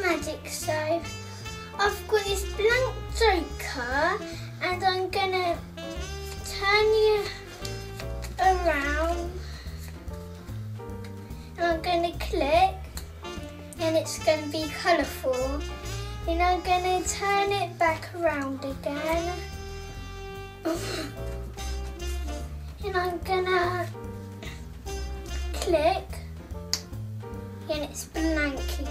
magic. So I've got this blank joker and I'm gonna turn you around and I'm gonna click and it's gonna be colourful. And I'm gonna turn it back around again. And I'm gonna click and it's blank again.